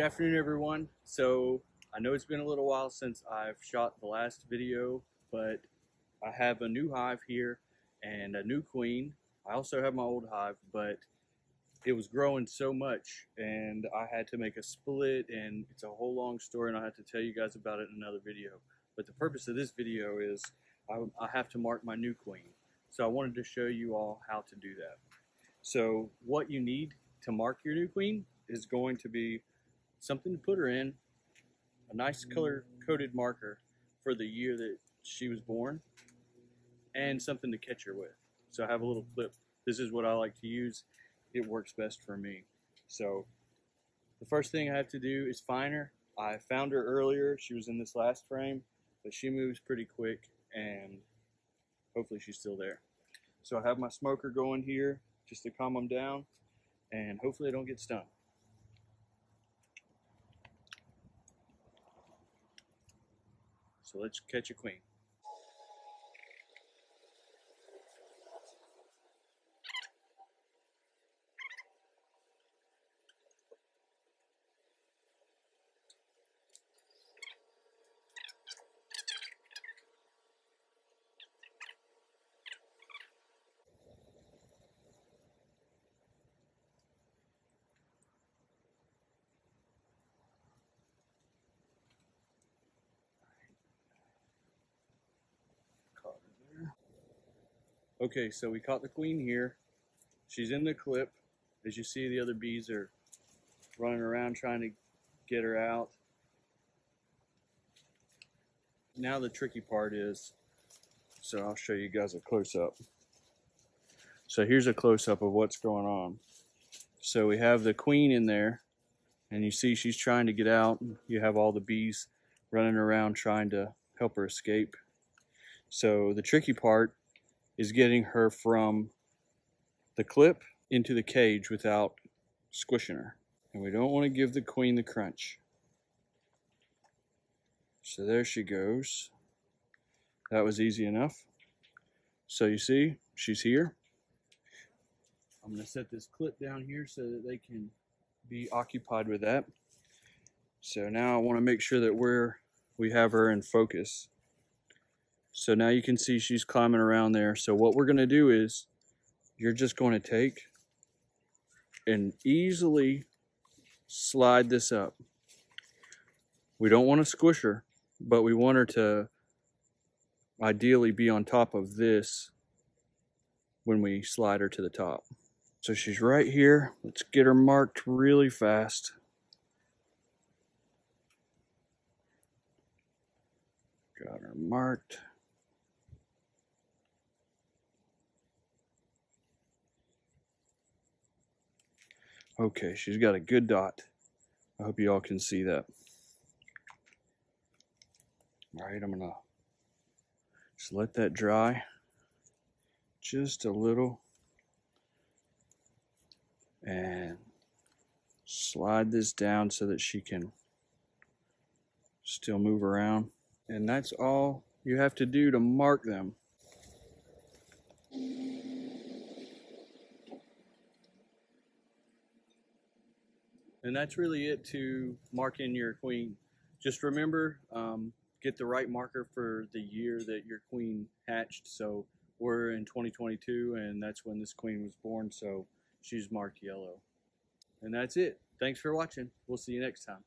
afternoon, everyone. So I know it's been a little while since I've shot the last video, but I have a new hive here and a new queen. I also have my old hive, but it was growing so much and I had to make a split and it's a whole long story and I have to tell you guys about it in another video. But the purpose of this video is I, I have to mark my new queen. So I wanted to show you all how to do that. So what you need to mark your new queen is going to be something to put her in, a nice mm. color coded marker for the year that she was born, and something to catch her with. So I have a little clip. This is what I like to use. It works best for me. So the first thing I have to do is find her. I found her earlier. She was in this last frame, but she moves pretty quick and hopefully she's still there. So I have my smoker going here just to calm them down and hopefully I don't get stung. So let's catch a queen. Okay, so we caught the queen here. She's in the clip. As you see, the other bees are running around trying to get her out. Now the tricky part is, so I'll show you guys a close-up. So here's a close-up of what's going on. So we have the queen in there, and you see she's trying to get out. You have all the bees running around trying to help her escape. So the tricky part is getting her from the clip into the cage without squishing her. And we don't want to give the queen the crunch. So there she goes. That was easy enough. So you see, she's here. I'm going to set this clip down here so that they can be occupied with that. So now I want to make sure that we're we have her in focus. So now you can see she's climbing around there. So what we're going to do is you're just going to take and easily slide this up. We don't want to squish her, but we want her to ideally be on top of this when we slide her to the top. So she's right here. Let's get her marked really fast. Got her marked. Okay, she's got a good dot. I hope you all can see that. All right, I'm gonna just let that dry just a little and slide this down so that she can still move around. And that's all you have to do to mark them. And that's really it to mark in your queen. Just remember, um, get the right marker for the year that your queen hatched. So we're in 2022 and that's when this queen was born. So she's marked yellow. And that's it. Thanks for watching. We'll see you next time.